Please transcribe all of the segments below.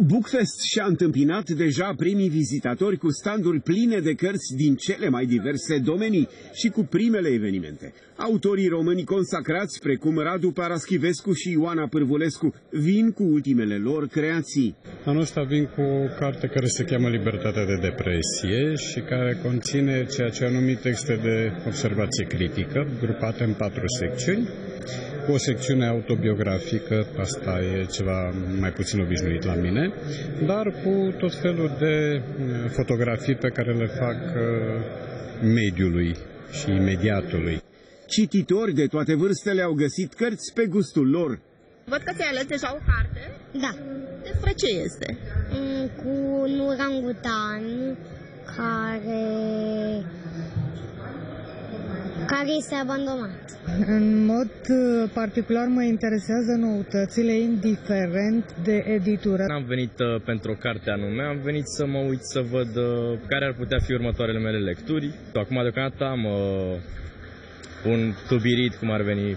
Bookfest și-a întâmpinat deja primii vizitatori cu standuri pline de cărți din cele mai diverse domenii și cu primele evenimente. Autorii români consacrați, precum Radu Paraschivescu și Ioana Pârvulescu, vin cu ultimele lor creații. Anul ăsta vin cu o carte care se cheamă Libertatea de depresie și care conține ceea ce a numit texte de observație critică, grupate în patru secțiuni cu o secțiune autobiografică, asta e ceva mai puțin obișnuit la mine, dar cu tot felul de mm, fotografii pe care le fac uh, mediului și imediatului. Cititori de toate vârstele au găsit cărți pe gustul lor. Văd că ți-ai ales deja o carte. Da. Despre ce este? Mm, cu un orangutan care care este abandonat. În mod uh, particular mă interesează noutățile, indiferent de editură. N-am venit uh, pentru o carte anume, am venit să mă uit să văd uh, care ar putea fi următoarele mele lecturi. Acum deocamdată am uh, un tubirit, cum ar veni,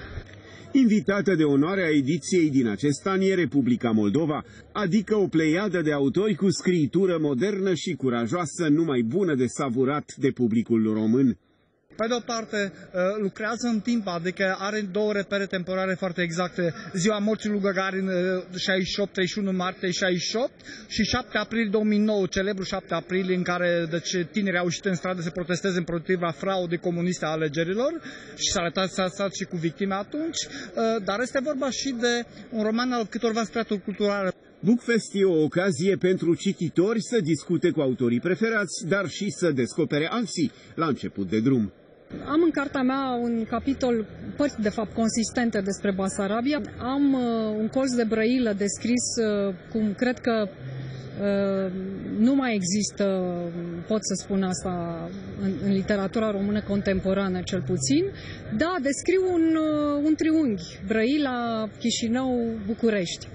Invitată de onoare a ediției din acest an e Republica Moldova, adică o pleiadă de autori cu scritură modernă și curajoasă, numai bună de savurat de publicul român pe de o parte, uh, lucrează în timp, adică are două repere temporare foarte exacte. Ziua morții lui Gagarin 68, 31 martie 68 și 7 aprilie 2009, celebru 7 aprilie în care deci, tinerii au ieșit în stradă să protesteze împotriva fraudei comuniste a alegerilor și s-a arătat s-a stat și cu victime atunci, uh, dar este vorba și de un roman al câtorva straturi culturale. Bookfest e o ocazie pentru cititori să discute cu autorii preferați, dar și să descopere alții la început de drum. Am în cartea mea un capitol, părți de fapt consistente despre Basarabia. Am uh, un colț de brăilă descris uh, cum cred că uh, nu mai există, pot să spun asta, în, în literatura română contemporană cel puțin. Da, descriu un, uh, un triunghi, Brăila, Chișinău, București.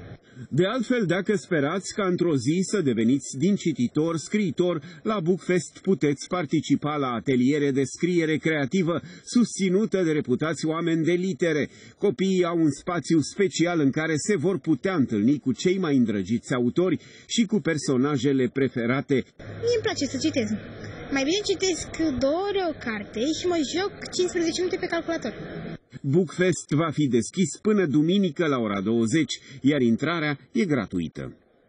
De altfel, dacă sperați ca într-o zi să deveniți din cititor, scriitor, la Bookfest puteți participa la ateliere de scriere creativă susținută de reputați oameni de litere. Copiii au un spațiu special în care se vor putea întâlni cu cei mai îndrăgiți autori și cu personajele preferate. Mie îmi place să citesc. Mai bine citesc două ori o carte și mă joc 15 minute pe calculator. Bookfest va fi deschis până duminică la ora 20, iar intrarea e gratuită.